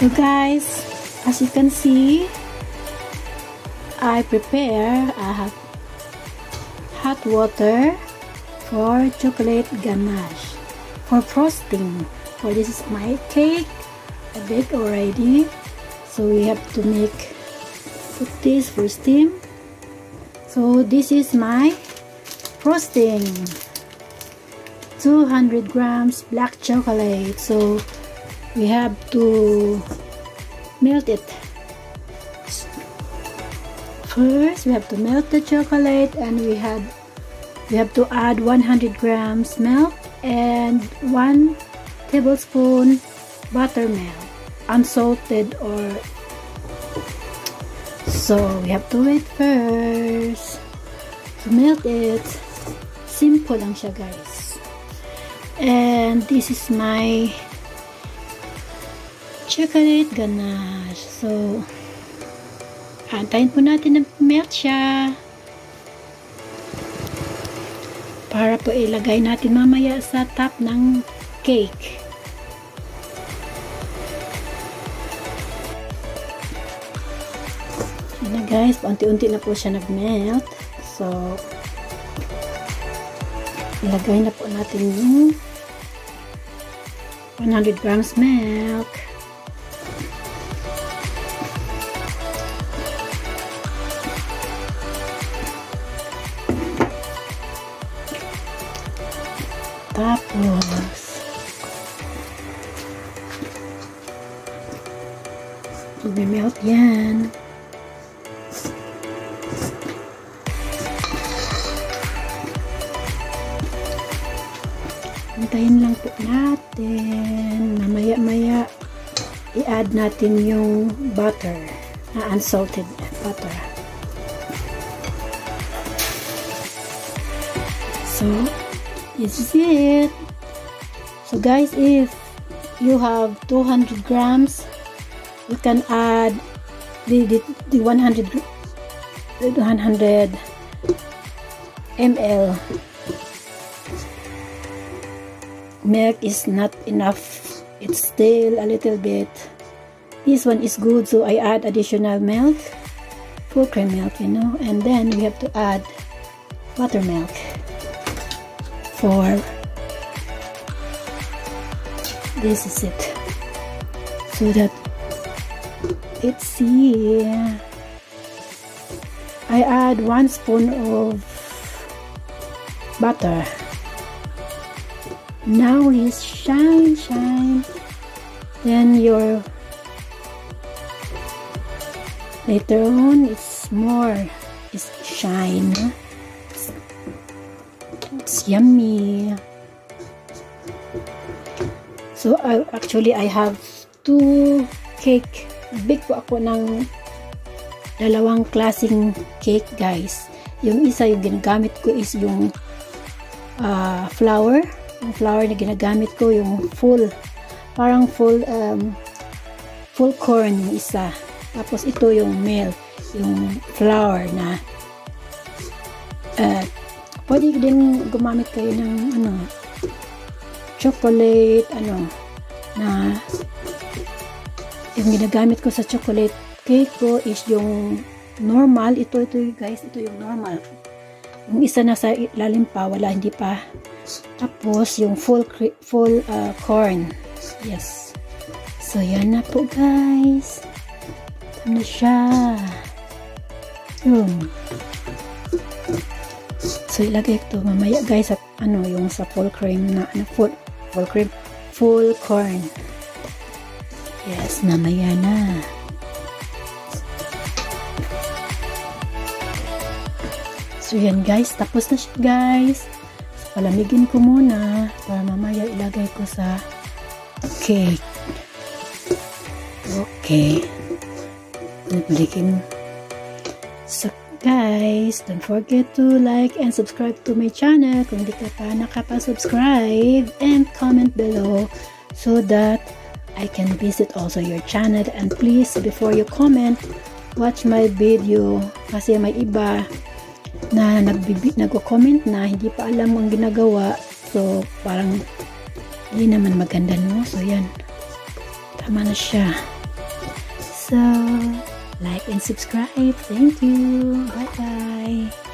So guys, as you can see, I prepare a hot water for chocolate ganache for frosting. For this is my cake. I baked already. So we have to make put this for steam. So this is my frosting. 200 grams black chocolate. So we have to melt it. First we have to melt the chocolate and we have we have to add 100 grams milk and 1 tablespoon buttermilk unsalted or so. We have to wait first to melt it. Simple lang siya guys. And this is my chocolate ganache. So, antayin po natin na melt siya. Para po ilagay natin mamaya sa top ng cake. Yan na guys, unti-unti na po siya nag-melt. So, ilagay na po natin yung 100 grams milk. Tapos, i-melt yan. Hintayin lang po natin. Mamaya-maya, i-add natin yung butter na unsalted butter. So, is it. So guys if you have 200 grams you can add the, the, the 100 the 100 ml. Milk is not enough. It's still a little bit. This one is good so I add additional milk full cream milk you know and then we have to add buttermilk for this is it. So that let's see. I add one spoon of butter. Now it's shine shine. Then your later on it's more it's shine It's yummy. So, uh, actually, I have two cake. Big po ako ng dalawang klaseng cake, guys. Yung isa, yung ginagamit ko is yung uh, flour. Yung flour na ginagamit ko, yung full, parang full, um, full corn yung isa. Tapos, ito yung meal, yung flour na uh, Pwede din gumamit kayo ng ano, chocolate, ano, na yung ginagamit ko sa chocolate cake ko is yung normal. Ito, ito guys, ito yung normal. Yung isa na sa lalim pa, wala, hindi pa. Tapos, yung full, full uh, corn. Yes. So, yan na po guys. Na siya. Yun. So, ilagay ito mamaya guys at ano, yung sa full cream na, ano, full, full cream, full corn. Yes, mamaya na. So, yan guys. Tapos na siya guys. So, palamigin ko muna para mamaya ilagay ko sa cake. Okay. Nabalikin sa Guys, don't forget to like and subscribe to my channel kung di ka pa nakapa-subscribe and comment below so that I can visit also your channel. And please before you comment watch my video. Kasi may iba na nagko-comment na hindi pa alam ang ginagawa. So parang hindi naman maganda no? So yan. Tama na siya. So, like and subscribe. Thank you. Bye-bye.